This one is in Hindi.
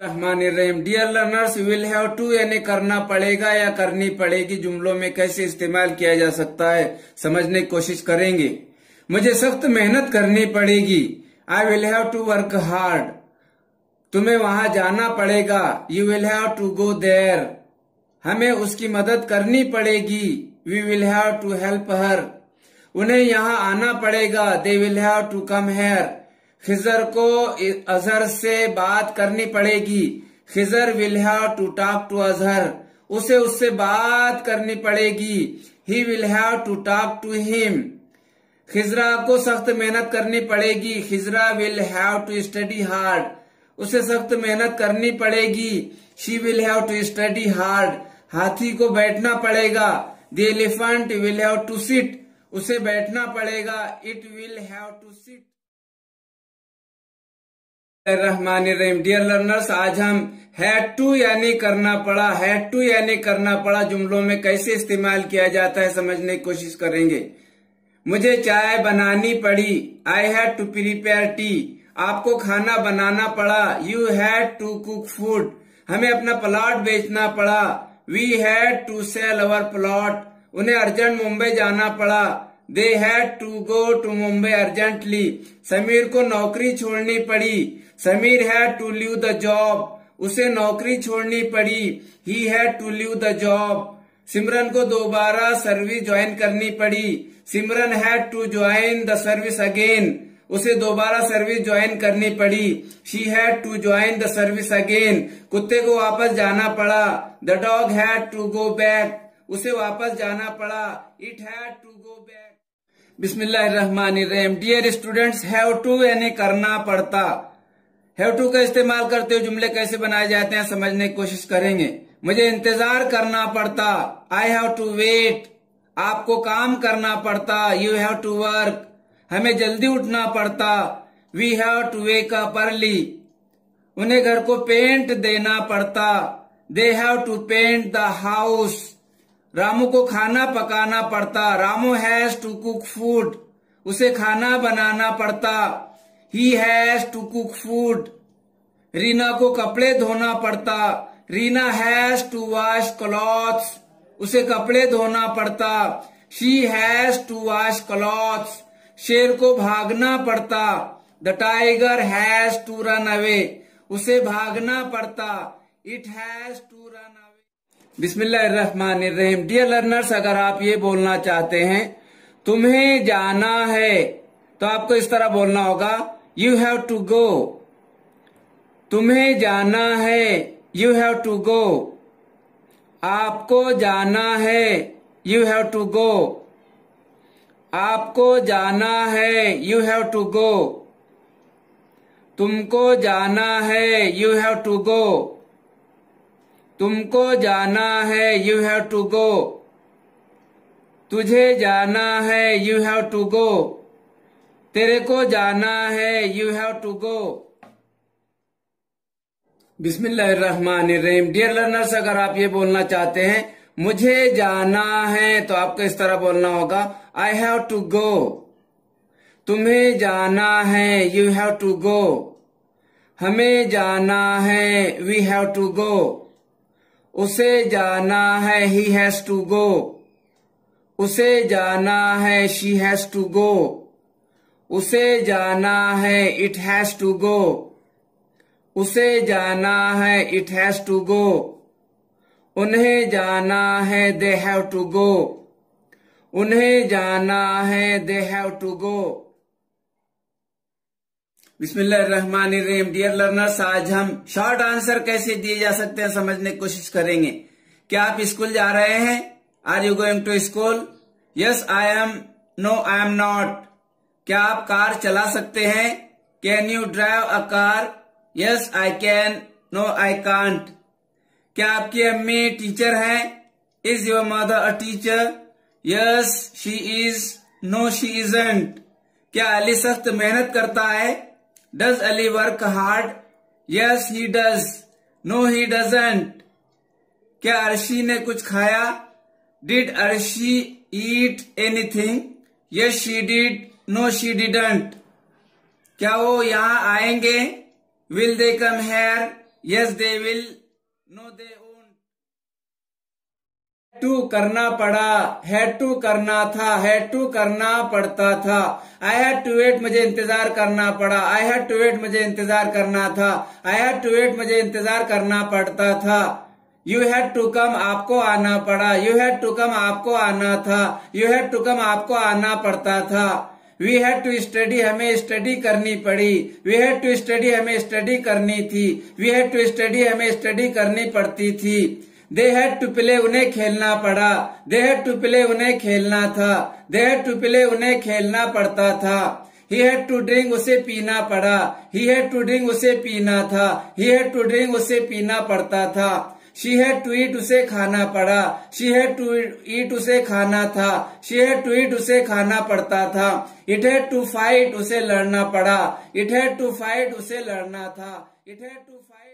Rahman Rahim dear learners will have to यानी करना पड़ेगा या करनी पड़ेगी, जुमलों में कैसे इस्तेमाल किया जा सकता है, समझने की कोशिश करेंगे। मुझे सख्त मेहनत करनी पड़ेगी। I will have to work hard तुम्हें वहाँ जाना पड़ेगा। You will have to go there हमें उसकी मदद करनी पड़ेगी। We will have to help her उन्हें यहाँ आना पड़ेगा। They will have to come here Khizar को अजहर से बात करनी पड़ेगी। Khizar will have to talk to Azhar. उसे उससे बात करनी पड़ेगी। He will have to talk to him. Khizra को सख्त मेहनत करनी पड़ेगी। Khizra will have to study hard. उसे सख्त मेहनत करनी पड़ेगी। She will have to study hard. हाथी को बैठना पड़ेगा। The elephant will have to sit. उसे बैठना पड़ेगा। It will have to sit. Rahim. Dear learners आज हम हैड टू यानी करना पड़ा हैड टू यानी करना पड़ा जुमलों में कैसे इस्तेमाल किया जाता है समझने की कोशिश करेंगे। मुझे चाय बनानी पड़ी। I had to prepare tea आपको खाना बनाना पड़ा। You had to cook food हमें अपना प्लॉट बेचना पड़ा। We had to sell our plot उन्हें अर्जेंट मुंबई जाना पड़ा। They had to go to Mumbai urgently Sameer को नौकरी छोड़नी पड़ी. Sameer had to leave the job उसे नौकरी छोड़नी पड़ी. He had to leave the job Simran को दोबारा सर्विस ज्वाइन करनी पड़ी. Simran had to join the service again उसे दोबारा सर्विस ज्वाइन करनी पड़ी. She had to join the service again कुत्ते को वापस जाना पड़ा. The dog had to go back उसे वापस जाना पड़ा। It had to go back बिस्मिल्लाहिर्रहमानिर्रहीम। डियर स्टूडेंट्स हैव टू यानी करना पड़ता। हैव टू का इस्तेमाल करते हुए जुमले कैसे बनाए जाते हैं, समझने की कोशिश करेंगे। मुझे इंतज़ार करना पड़ता। आई हैव टू वेट आपको काम करना पड़ता। यू हैव टू वर्क हमें जल्दी उठना पड़ता। We have to wake up early उन्हें घर को पेंट देना पड़ता। They have to paint the house Ramu को खाना पकाना पड़ता। Ramu has to cook food उसे खाना बनाना पड़ता। He has to cook food Reena को कपड़े धोना पड़ता। Reena has to wash clothes उसे कपड़े धोना पड़ता। She has to wash clothes शेर को भागना पड़ता। The tiger has to run away उसे भागना पड़ता। It has to run away बिस्मिल्लाहिर्रहमानिर्रहीम। डियर लर्नर्स अगर आप ये बोलना चाहते हैं, तुम्हें जाना है तो आपको इस तरह बोलना होगा यू हैव टू गो तुम्हें जाना है यू हैव टू गो आपको जाना है यू हैव टू गो आपको जाना है यू हैव टू गो तुमको जाना है यू हैव टू गो तुमको जाना है यू हैव टू गो तुझे जाना है यू हैव टू गो तेरे को जाना है यू हैव टू गो बिस्मिल्लाहिर्रहमानिर्रहीम। डियर लर्नर्स अगर आप ये बोलना चाहते हैं, मुझे जाना है तो आपको इस तरह बोलना होगा आई हैव टू गो तुम्हें जाना है यू हैव टू गो हमें जाना है वी हैव टू गो उसे जाना है ही हैज़ टू गो उसे जाना है शी हैज़ टू गो उसे जाना है इट हैज़ टू गो उसे जाना है इट हैज़ टू गो उन्हें जाना है दे हैव टू गो उन्हें जाना है दे हैव टू गो बिस्मिल्लाहिर्रहमानिर्रहीम। डियर लर्नर्स आज हम शॉर्ट आंसर कैसे दिए जा सकते हैं समझने की कोशिश करेंगे। क्या आप स्कूल जा रहे हैं? Are you going to school yes I am no I am not क्या आप कार चला सकते हैं? Can you drive a car yes I can no I can't क्या आपकी अम्मी टीचर है? Is your mother a teacher yes she is no she isn't क्या अली सख्त मेहनत करता है? Does Ali work hard yes he does no he doesn't क्या अर्शी ने कुछ खाया? Did Arshi eat anything yes she did no she didn't क्या वो यहाँ आएँगे? Will they come here yes they will no they to करना पड़ा है टू करना था है टू करना पड़ता था। आई हैड टू वेट मुझे इंतज़ार करना पड़ा। आई हैड टू वेट मुझे इंतज़ार करना था। आई हैड टू वेट मुझे इंतज़ार करना पड़ता था। यू हैड टू कम आपको आना पड़ा। यू हैड टू कम आपको आना था। यू हैड टू कम आपको आना पड़ता था। वी हैड टू स्टडी हमें स्टडी करनी पड़ी। वी हैड टू स्टडी हमें स्टडी करनी थी। वी हैड टू स्टडी हमें स्टडी करनी पड़ती थी। दे हैड टू प्ले उन्हें खेलना पड़ा। दे हैड टू प्ले उन्हें खेलना था। दे हैड टू प्ले उन्हें खेलना पड़ता था। ही हैड टू ड्रिंक उसे पीना पड़ा। ही हैड टू ड्रिंक उसे पीना था। ही हैड टू ड्रिंक उसे पीना पड़ता था। शी हैड टू ईट उसे खाना पड़ा। शी हैड टू ईट उसे खाना था। शी हैड टू ईट उसे खाना पड़ता था। इट हैड टू फाइट उसे लड़ना पड़ा। इट हैड टू फाइट उसे लड़ना था। It had to fight